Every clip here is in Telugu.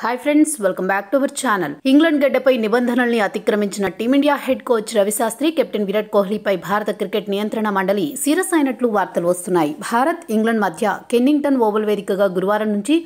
Hi friends welcome back to our channel England గడ్డపై నిబంధనల్ని అతిక్రమించిన team India head coach Ravi Shastri captain Virat కోహ్లీపై భారత క్రికెట్ నియంత్రణ మండలి సీరియస్ అయినట్లు వార్తలు వస్తున్నాయి. భారత్ ఇంగ్లాండ్ మధ్య కెన్నింగ్టన్ ఓవల్ వేదికగా గురువారం నుంచి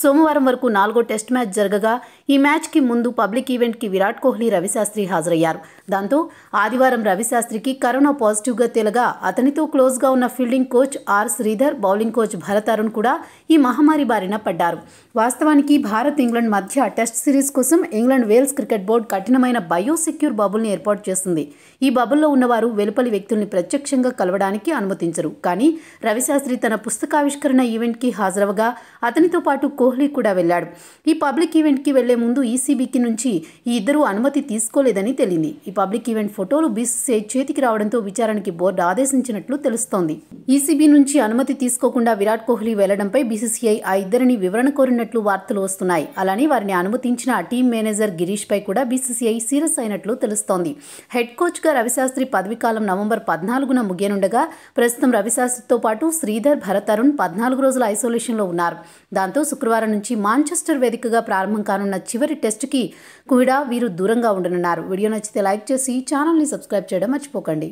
సోమవారం వరకు నాలుగో టెస్ట్ మ్యాచ్ జరగగా ఈ మ్యాచ్కి ముందు పబ్లిక్ ఈవెంట్కి విరాట్ కోహ్లీ రవిశాస్త్రి హాజరయ్యారు. దాంతో ఆదివారం రవిశాస్త్రికి కరోనా పాజిటివ్గా తేలగా అతనితో క్లోజ్గా ఉన్న fielding coach R Sridhar bowling coach Bharat Arun కూడా ఈ మహమ్మారి బారిన పడ్డారు. వాస్తవానికి భారత్ ఇంగ్లాండ్ మధ్య టెస్ట్ సిరీస్ కోసం ఇంగ్లాండ్ వేల్స్ క్రికెట్ బోర్డు కఠినమైన బయోసెక్యూర్ బబుల్ని ఏర్పాటు చేస్తుంది ఈ బబుల్లో ఉన్నవారు వెలుపలి వ్యక్తుల్ని ప్రత్యక్షంగా కలవడానికి అనుమతించరు. కానీ రవిశాస్త్రి తన పుస్తకావిష్కరణ ఈవెంట్కి హాజరవగా అతనితో పాటు కోహ్లీ కూడా వెళ్ళాడు. ఈ పబ్లిక్ ఈవెంట్కి వెళ్ళే ముందు ఈసీబీకి నుంచి ఈ ఇద్దరు అనుమతి తీసుకోలేదని తెలియంది ఈ పబ్లిక్ ఈవెంట్ ఫోటోలు బీసీసీఐ చేతికి రావడంతో విచారణకి బోర్డు ఆదేశించినట్లు తెలుస్తోంది. ఈసీబీ నుంచి అనుమతి తీసుకోకుండా విరాట్ కోహ్లీ వెళ్ళడంపై బీసీసీఐ ఆ ఇద్దరిని వివరణ కోరినట్లు వార్తలు వస్తున్నాయి. అలానే వారిని అనుమతించిన టీం మేనేజర్ గిరీష్ పై కూడా బీసీసీఐ సీరియస్ అయినట్లు తెలుస్తోంది. హెడ్ కోచ్గా రవిశాస్త్రి పదవీకాలం నవంబర్ పద్నాలుగున ముగియనుండగా ప్రస్తుతం రవిశాస్త్రితో పాటు శ్రీధర్ భరతరుణ్ పద్నాలుగు రోజుల ఐసోలేషన్లో ఉన్నారు. దాంతో శుక్రవారం నుంచి మాంచెస్టర్ వేదికగా ప్రారంభం కానున్న చివరి టెస్టుకి కూడా వీరు దూరంగా ఉండనున్నారు. వీడియో నచ్చితే లైక్ చేసి ఛానల్ని సబ్స్క్రైబ్ చేయడం మర్చిపోకండి.